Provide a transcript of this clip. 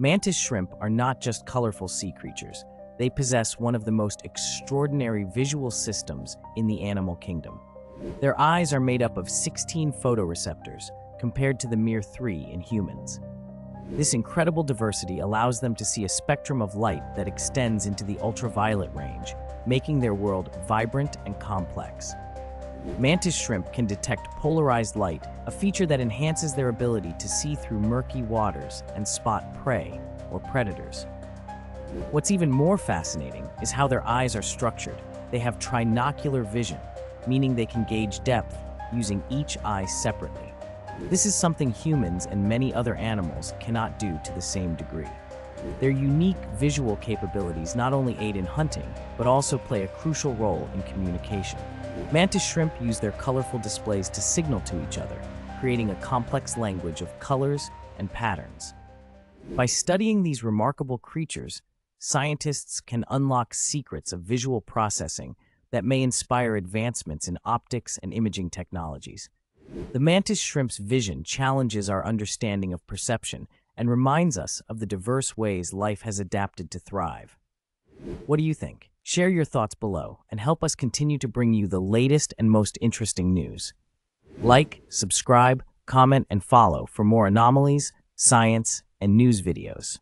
Mantis shrimp are not just colorful sea creatures. They possess one of the most extraordinary visual systems in the animal kingdom. Their eyes are made up of 16 photoreceptors, compared to the mere three in humans. This incredible diversity allows them to see a spectrum of light that extends into the ultraviolet range, making their world vibrant and complex. Mantis shrimp can detect polarized light, a feature that enhances their ability to see through murky waters and spot prey or predators. What's even more fascinating is how their eyes are structured. They have trinocular vision, meaning they can gauge depth using each eye separately. This is something humans and many other animals cannot do to the same degree. Their unique visual capabilities not only aid in hunting, but also play a crucial role in communication. Mantis shrimp use their colorful displays to signal to each other, creating a complex language of colors and patterns. By studying these remarkable creatures, scientists can unlock secrets of visual processing that may inspire advancements in optics and imaging technologies. The mantis shrimp's vision challenges our understanding of perception and reminds us of the diverse ways life has adapted to thrive. What do you think? Share your thoughts below and help us continue to bring you the latest and most interesting news. Like, subscribe, comment, and follow for more anomalies, science, and news videos.